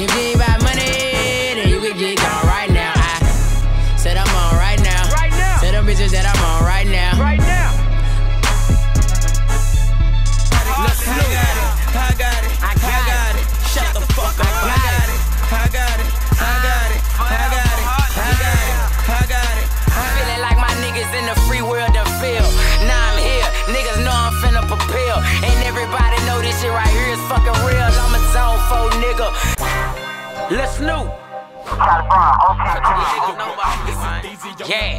If you ain't about money, then you can get gone right now. I said I'm on right now. Right now. Tell them bitches that I'm on right now. Right now. Look, I got it, I got it, I I got got it. Shut the fuck up, I got got it, I got it, I got it, I got it, I got it, I got it. Feeling like my niggas in the free world of feel. Now I'm here, niggas know I'm finna propel. And everybody know this shit right here is Lil Snupe. Yeah.